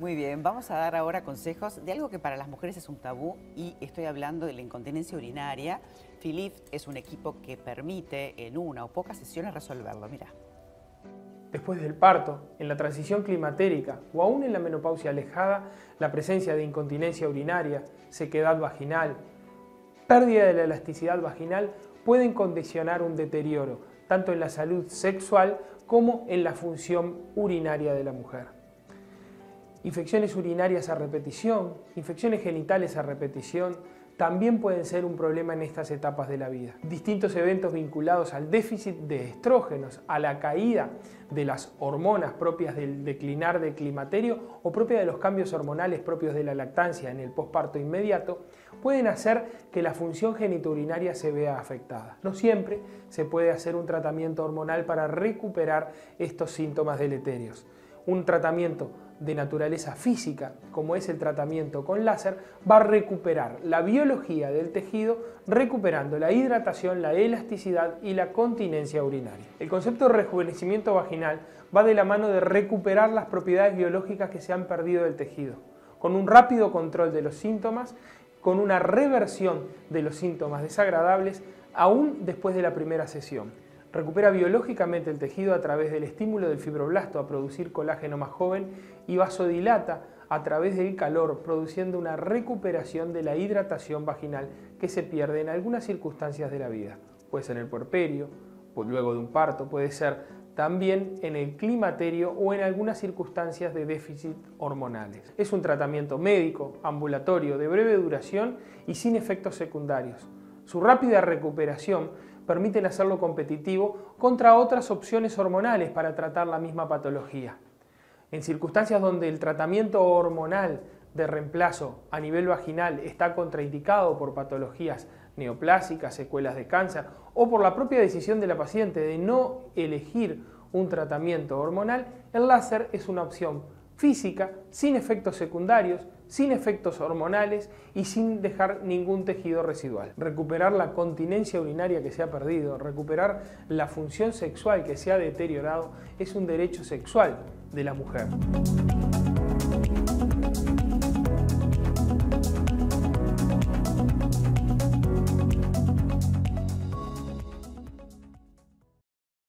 Muy bien, vamos a dar ahora consejos de algo que para las mujeres es un tabú y estoy hablando de la incontinencia urinaria. Philip es un equipo que permite en una o pocas sesiones resolverlo. Mira. Después del parto, en la transición climatérica o aún en la menopausia alejada, la presencia de incontinencia urinaria, sequedad vaginal, pérdida de la elasticidad vaginal pueden condicionar un deterioro, tanto en la salud sexual como en la función urinaria de la mujer infecciones urinarias a repetición, infecciones genitales a repetición, también pueden ser un problema en estas etapas de la vida. Distintos eventos vinculados al déficit de estrógenos, a la caída de las hormonas propias del declinar del climaterio o propia de los cambios hormonales propios de la lactancia en el posparto inmediato, pueden hacer que la función genitourinaria se vea afectada. No siempre se puede hacer un tratamiento hormonal para recuperar estos síntomas deleterios. Un tratamiento de naturaleza física, como es el tratamiento con láser, va a recuperar la biología del tejido, recuperando la hidratación, la elasticidad y la continencia urinaria. El concepto de rejuvenecimiento vaginal va de la mano de recuperar las propiedades biológicas que se han perdido del tejido, con un rápido control de los síntomas, con una reversión de los síntomas desagradables, aún después de la primera sesión recupera biológicamente el tejido a través del estímulo del fibroblasto a producir colágeno más joven y vasodilata a través del calor, produciendo una recuperación de la hidratación vaginal que se pierde en algunas circunstancias de la vida. Puede ser en el puerperio, luego de un parto, puede ser también en el climaterio o en algunas circunstancias de déficit hormonales. Es un tratamiento médico, ambulatorio, de breve duración y sin efectos secundarios. Su rápida recuperación permiten hacerlo competitivo contra otras opciones hormonales para tratar la misma patología. En circunstancias donde el tratamiento hormonal de reemplazo a nivel vaginal está contraindicado por patologías neoplásicas, secuelas de cáncer o por la propia decisión de la paciente de no elegir un tratamiento hormonal, el láser es una opción física, sin efectos secundarios, sin efectos hormonales y sin dejar ningún tejido residual. Recuperar la continencia urinaria que se ha perdido, recuperar la función sexual que se ha deteriorado, es un derecho sexual de la mujer.